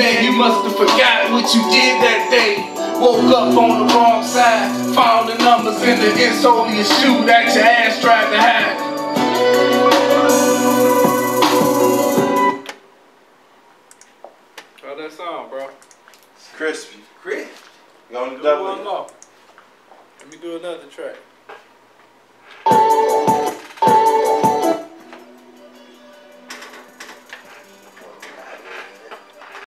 Man, you must have forgot what you did that day. Woke up on the wrong side, found the numbers in the insole of your shoe that your ass tried to hide. How that sound, bro? It's Crispy. Crispy. Gonna Do double? one more. Let me do another track.